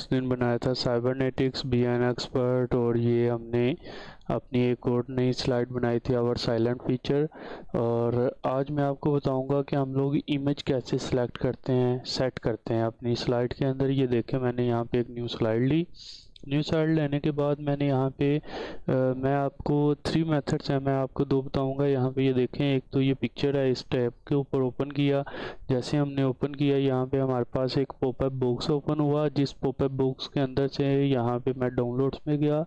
उस दिन बनाया था साइबरनेटिक्स बी एन एक्सपर्ट और ये हमने अपनी एक और नई स्लाइड बनाई थी आवर साइलेंट फीचर और आज मैं आपको बताऊँगा कि हम लोग इमेज कैसे सिलेक्ट करते हैं सेट करते हैं। अपनी स्लाइड के अंदर ये देखें, मैंने यहाँ पे एक न्यू स्लाइड ली। न्यू साइड लेने के बाद मैंने यहाँ पे आ, मैं आपको थ्री मेथड्स हैं मैं आपको दो बताऊँगा। यहाँ पे ये देखें एक तो ये पिक्चर है इस टैब के ऊपर ओपन किया। जैसे हमने ओपन किया यहाँ पे हमारे पास एक पॉपअप बॉक्स ओपन हुआ जिस पॉपअप बॉक्स के अंदर से यहाँ पे मैं डाउनलोड्स में गया।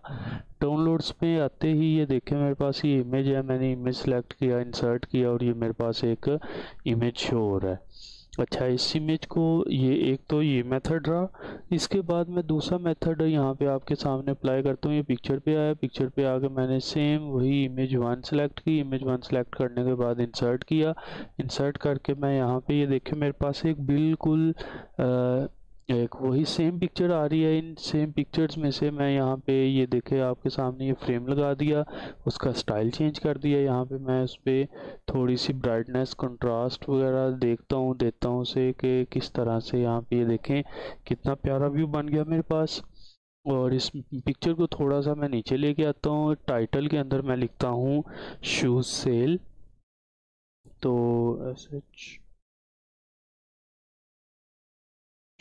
डाउनलोड्स में आते ही ये देखें मेरे पास ये इमेज है मैंने इमेज सेलेक्ट किया इंसर्ट किया और ये मेरे पास एक इमेज शो हो रहा है। अच्छा इस इमेज को ये एक तो ये मेथड रहा। इसके बाद मैं दूसरा मेथड यहाँ पे आपके सामने अप्लाई करता हूँ। ये पिक्चर पे आया। पिक्चर पे आके मैंने सेम वही इमेज वन सेलेक्ट की। इमेज वन सेलेक्ट करने के बाद इंसर्ट किया। इंसर्ट करके मैं यहाँ पे ये देखे मेरे पास एक बिल्कुल आ, एक वही सेम पिक्चर आ रही है। इन सेम पिक्चर्स में से मैं यहाँ पे ये देखे, आपके सामने ये फ्रेम लगा दिया, उसका स्टाइल चेंज कर दिया। यहाँ पे मैं उस पर थोड़ी सी ब्राइटनेस कंट्रास्ट वगैरह देखता हूँ देता हूँ उसे कि किस तरह से यहाँ पे ये देखें, कितना प्यारा व्यू बन गया मेरे पास। और इस पिक्चर को थोड़ा सा मैं नीचे लेके आता हूँ टाइटल के अंदर मैं लिखता हूँ शूज़ सेल तो ऐसे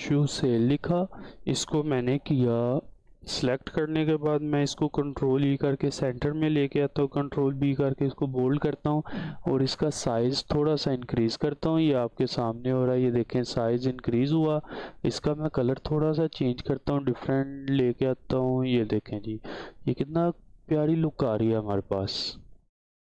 शू से लिखा। इसको मैंने किया सेलेक्ट करने के बाद मैं इसको कंट्रोल ई करके सेंटर में लेके आता हूँ। कंट्रोल बी करके इसको बोल्ड करता हूँ और इसका साइज़ थोड़ा सा इंक्रीज़ करता हूँ। ये आपके सामने हो रहा है। ये देखें साइज़ इंक्रीज़ हुआ। इसका मैं कलर थोड़ा सा चेंज करता हूँ डिफरेंट लेके आता हूँ। ये देखें जी, ये कितना प्यारी लुक आ रही है हमारे पास।